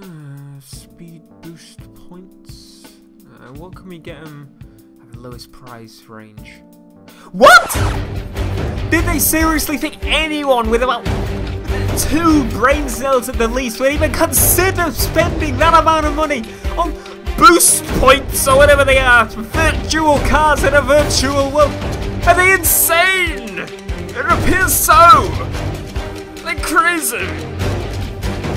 Uh, speed boost points. Uh, what can we get them at the lowest price range? What? Did they seriously think anyone with about two brain cells at the least would even consider spending that amount of money on boost points or whatever they are, virtual cars in a virtual world? Are they insane? It appears so. They're crazy.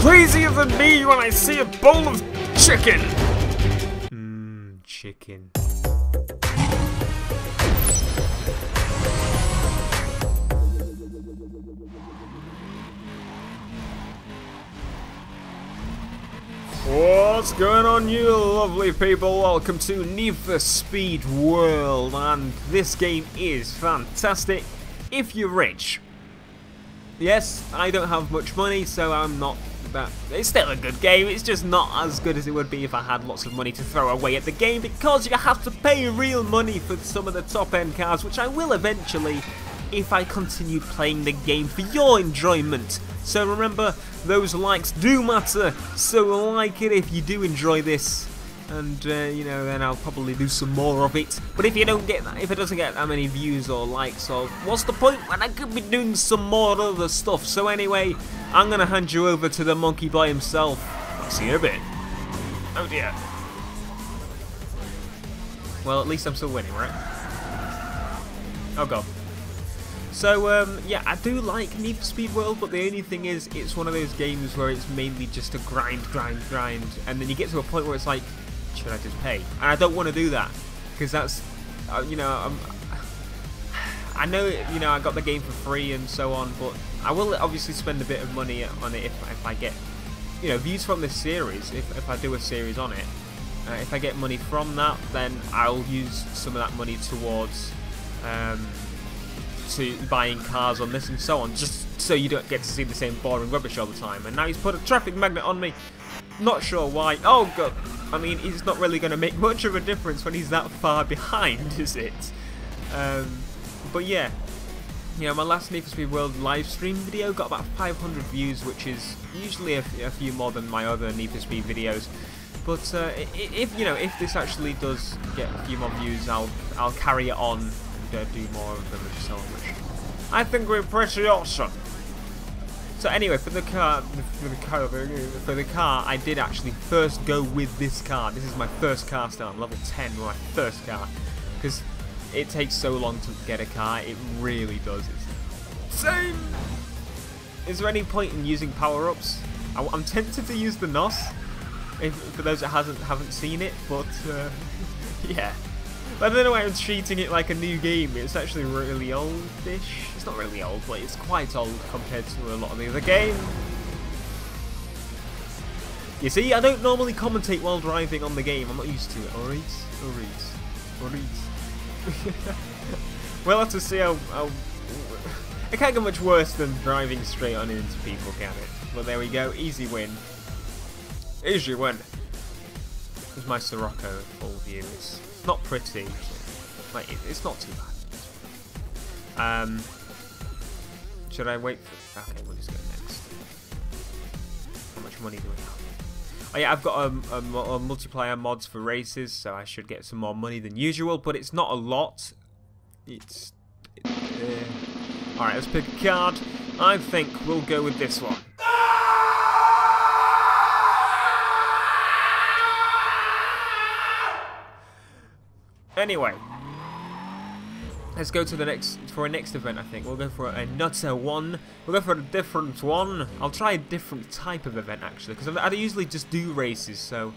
Crazier than me when I see a bowl of chicken. Mmm, chicken. What's going on you lovely people? Welcome to Need for Speed World and this game is fantastic if you're rich. Yes, I don't have much money so I'm not that... It's still a good game, it's just not as good as it would be if I had lots of money to throw away at the game because you have to pay real money for some of the top end cars which I will eventually if I continue playing the game for your enjoyment. So remember, those likes do matter, so like it if you do enjoy this. And, uh, you know, then I'll probably do some more of it. But if you don't get that, if it doesn't get that many views or likes, or what's the point when I could be doing some more other stuff? So anyway, I'm to hand you over to the monkey by himself. I'll See you a bit. Oh dear. Well, at least I'm still winning, right? Oh god. So, um, yeah, I do like Need for Speed World, but the only thing is, it's one of those games where it's mainly just a grind, grind, grind, and then you get to a point where it's like, should I just pay? And I don't want to do that, because that's, uh, you know, I'm, I know, you know, I got the game for free and so on, but I will obviously spend a bit of money on it if, if I get, you know, views from this series, if, if I do a series on it. Uh, if I get money from that, then I'll use some of that money towards, um, to buying cars on this and so on, just so you don't get to see the same boring rubbish all the time. And now he's put a traffic magnet on me. Not sure why. Oh god. I mean, it's not really going to make much of a difference when he's that far behind, is it? Um, but yeah. You know, my last Need for Speed World live stream video got about 500 views, which is usually a, a few more than my other Need for Speed videos. But uh, if you know, if this actually does get a few more views, I'll I'll carry it on uh, do more of them and so on, I think we're pretty awesome. So anyway, for the car, for the car, for the car, I did actually first go with this car. This is my first car start, I'm level 10 my first car, because it takes so long to get a car. It really does. It's insane. Is there any point in using power-ups? I'm tempted to use the NOS, if, for those that hasn't haven't seen it, but uh, yeah. I don't know why I'm treating it like a new game. It's actually really oldish. It's not really old, but it's quite old compared to a lot of the other games. You see, I don't normally commentate while driving on the game. I'm not used to it. Alright? Alright. Alright. we'll have to see how, how... It can't get much worse than driving straight on into people, can it? But there we go. Easy win. Easy win. Here's my Scirocco full view. It's not pretty. Like, it's not too bad. Um, should I wait for... Okay, we'll just go next. How much money do we have? Oh yeah, I've got a, a, a multiplayer mods for races, so I should get some more money than usual, but it's not a lot. It's... It, uh... Alright, let's pick a card. I think we'll go with this one. Anyway, let's go to the next for a next event. I think we'll go for another one. We'll go for a different one. I'll try a different type of event actually, because I usually just do races. So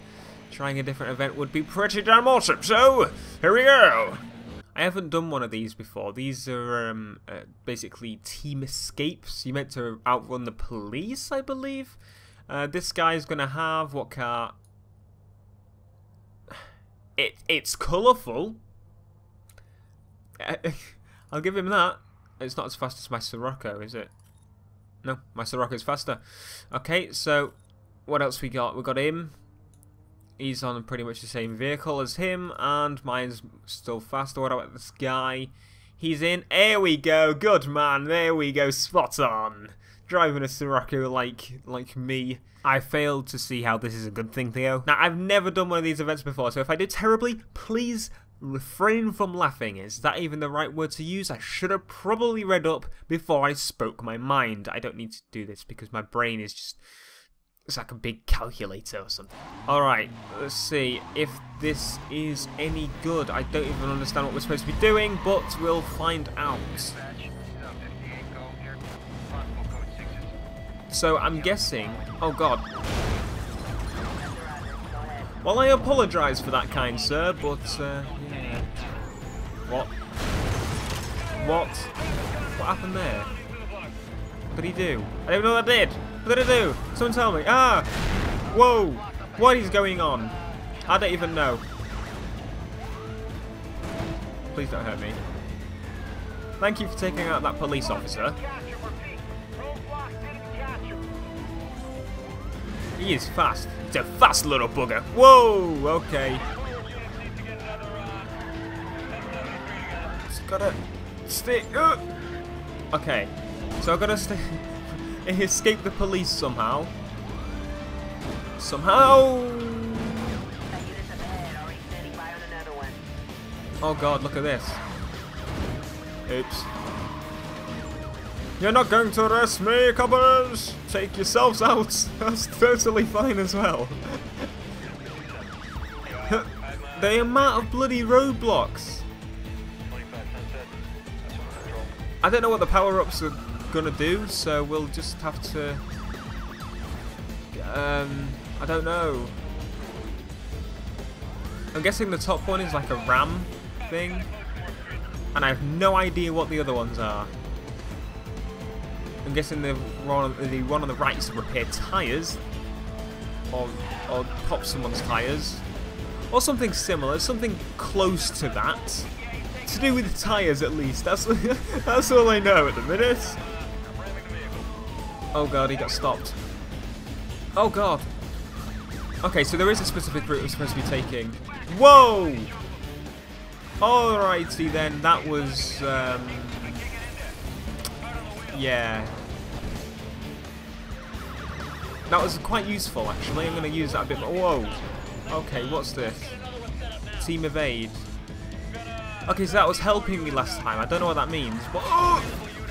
trying a different event would be pretty damn awesome. So here we go. I haven't done one of these before. These are um, uh, basically team escapes. You meant to outrun the police, I believe. Uh, this guy's gonna have what car? It it's colourful. I'll give him that. It's not as fast as my Scirocco, is it? No, my Scirocco's faster. Okay, so what else we got? We got him. He's on pretty much the same vehicle as him, and mine's still faster. What about this guy? He's in. There we go. Good man. There we go. Spot on. Driving a Scirocco like like me. I failed to see how this is a good thing, Theo. Now, I've never done one of these events before, so if I do terribly, please refrain from laughing. Is that even the right word to use? I should have probably read up before I spoke my mind. I don't need to do this because my brain is just... It's like a big calculator or something. Alright, let's see if this is any good. I don't even understand what we're supposed to be doing, but we'll find out. So I'm guessing... Oh god. Well, I apologise for that, kind sir, but, uh, yeah. What? What? What happened there? What did he do? I don't know what I did. What did I do? Someone tell me. Ah! Whoa! What is going on? I don't even know. Please don't hurt me. Thank you for taking out that police officer. He is fast. It's a fast little bugger. Whoa, okay. Just gotta stay. Uh. Okay, so I've gotta stay. escape the police somehow. Somehow. Oh god, look at this. Oops. You're not going to arrest me, coppers! Take yourselves out! That's totally fine as well. the amount of bloody roadblocks! I don't know what the power-ups are gonna do, so we'll just have to... Um, I don't know. I'm guessing the top one is like a ram thing, and I have no idea what the other ones are. I'm guessing the one, the one on the right is to repair tyres, or, or pop someone's tyres, or something similar, something close to that. To do with tyres at least, that's, that's all I know at the minute. Oh god, he got stopped. Oh god. Okay, so there is a specific route we're supposed to be taking. Whoa! Alrighty then, that was... Um, yeah. That was quite useful, actually. I'm going to use that a bit more. Whoa. Okay, what's this? Team evade. Okay, so that was helping me last time. I don't know what that means. But, oh,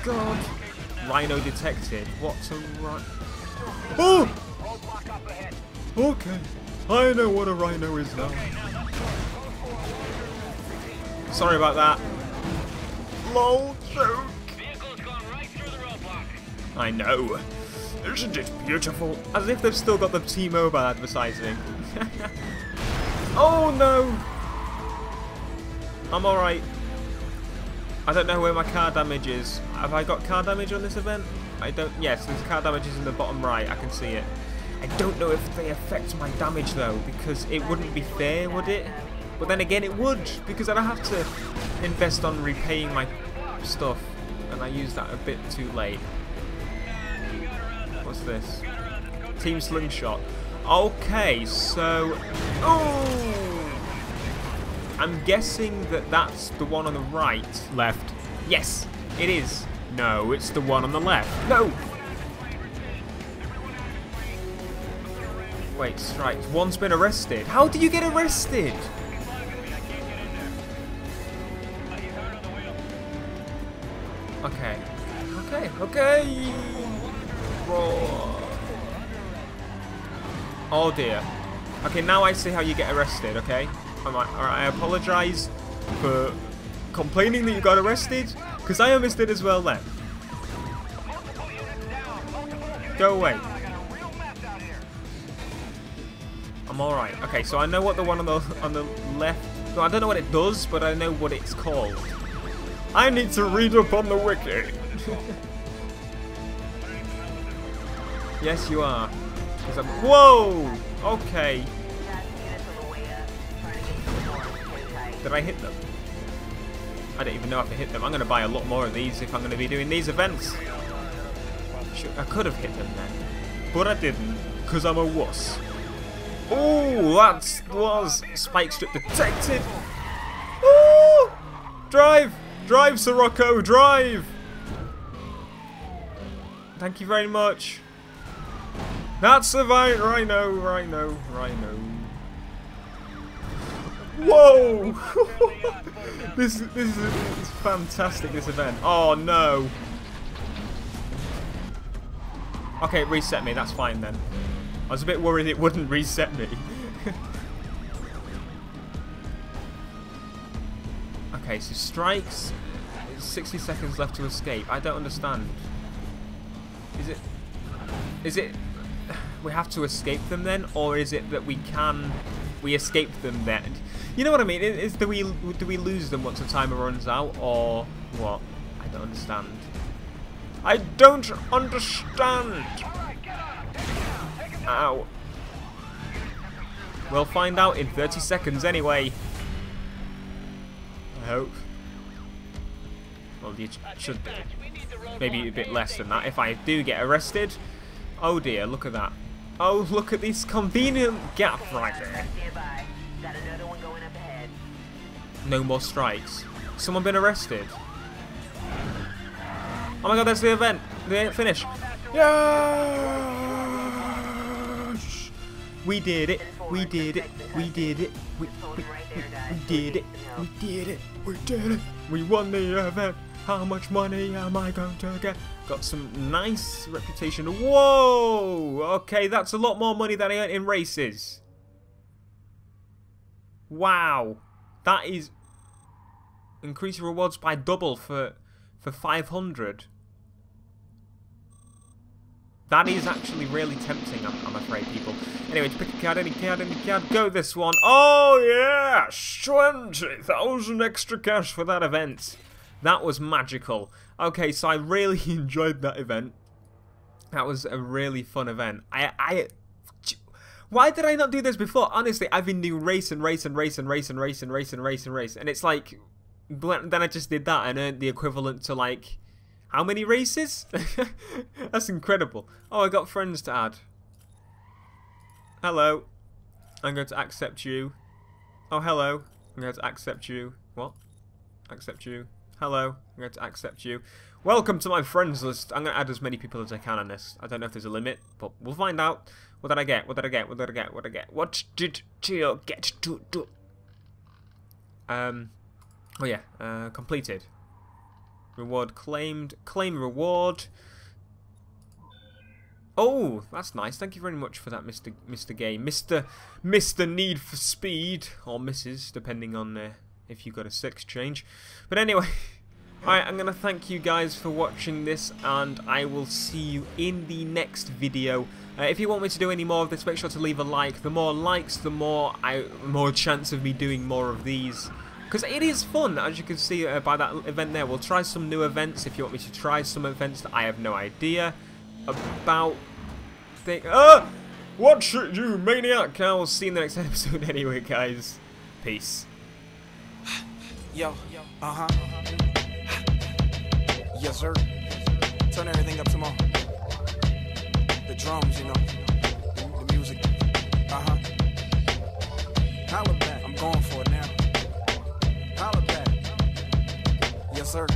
God. Rhino detected. What's a rhino? Oh! Okay. I know what a rhino is now. Sorry about that. LOL joke. I know. Isn't it beautiful? As if they've still got the T-Mobile advertising. oh no! I'm alright. I don't know where my car damage is. Have I got car damage on this event? I don't... Yes, there's car damage is in the bottom right. I can see it. I don't know if they affect my damage though, because it wouldn't be fair, would it? But then again, it would, because I'd have to invest on repaying my stuff, and I used that a bit too late. What's this? Team Slingshot. Okay, so... Oh! I'm guessing that that's the one on the right. Left. Yes, it is. No, it's the one on the left. No! Wait, strikes. One's been arrested. How do you get arrested? Okay. Okay, okay! Oh dear. Okay, now I see how you get arrested, okay? I'm like, Alright, I apologise for complaining that you got arrested, because I almost did as well then. Go away. I'm alright. Okay, so I know what the one on the on the left... Well, I don't know what it does, but I know what it's called. I need to read up on the wiki. Yes, you are. Because I'm... Whoa! Okay. Did I hit them? I don't even know if I hit them. I'm going to buy a lot more of these if I'm going to be doing these events. I could have hit them then. But I didn't, because I'm a wuss. Oh, that was Spike Strip detected. Ooh! Drive! Drive, Scirocco, drive! Thank you very much. That's the right rhino, rhino, rhino. Whoa! this this is, is fantastic. This event. Oh no. Okay, reset me. That's fine then. I was a bit worried it wouldn't reset me. okay, so strikes. 60 seconds left to escape. I don't understand. Is it... Is it... We have to escape them then? Or is it that we can... We escape them then? You know what I mean? Is do we do we lose them once the timer runs out, or what? I don't understand. I don't understand. Ow. We'll find out in 30 seconds anyway. I hope. Well, you should maybe a bit less than that if I do get arrested. Oh dear, look at that. Oh, look at this convenient gap right there. No more strikes. Someone been arrested? Oh my god, that's the event. The finish. Yes! We did it. We did it. We did it. We, we, we, we did it. We did it. We did it. We won the event. How much money am I going to get? Got some nice reputation. Whoa! Okay, that's a lot more money than I earned in races. Wow. That is increase your rewards by double for for 500. That is actually really tempting, I'm, I'm afraid, people. Anyway, pick a card, any card, any card, go this one. Oh, yeah! 20,000 extra cash for that event. That was magical. Okay, so I really enjoyed that event. That was a really fun event. I, I, why did I not do this before? Honestly, I've been doing race and race and race and race and race and race and race and race, and it's like, then I just did that and earned the equivalent to like, how many races? That's incredible. Oh, I got friends to add. Hello. I'm going to accept you. Oh, hello. I'm going to accept you. What? Accept you. Hello. I'm going to accept you. Welcome to my friends list. I'm going to add as many people as I can on this. I don't know if there's a limit, but we'll find out. What did I get? What did I get? What did I get? What did I get? What did you get to do? Um, oh yeah, uh, completed. Reward claimed. Claim reward. Oh, that's nice. Thank you very much for that, Mr. Mr. Game. Mr. Mr. Need for Speed. Or Mrs., depending on uh, if you got a sex change. But anyway, Alright, I'm going to thank you guys for watching this, and I will see you in the next video. Uh, if you want me to do any more of this, make sure to leave a like. The more likes, the more I, more chance of me doing more of these. Because it is fun, as you can see uh, by that event there. We'll try some new events if you want me to try some events that I have no idea about. Think ah! Watch it, you maniac! I will see you in the next episode anyway, guys. Peace. Yo, uh huh. Yes, sir. Turn everything up tomorrow. The drums, you know. The, the music. Uh huh. Holla back. I'm going for it now. Holla back. Yes, sir.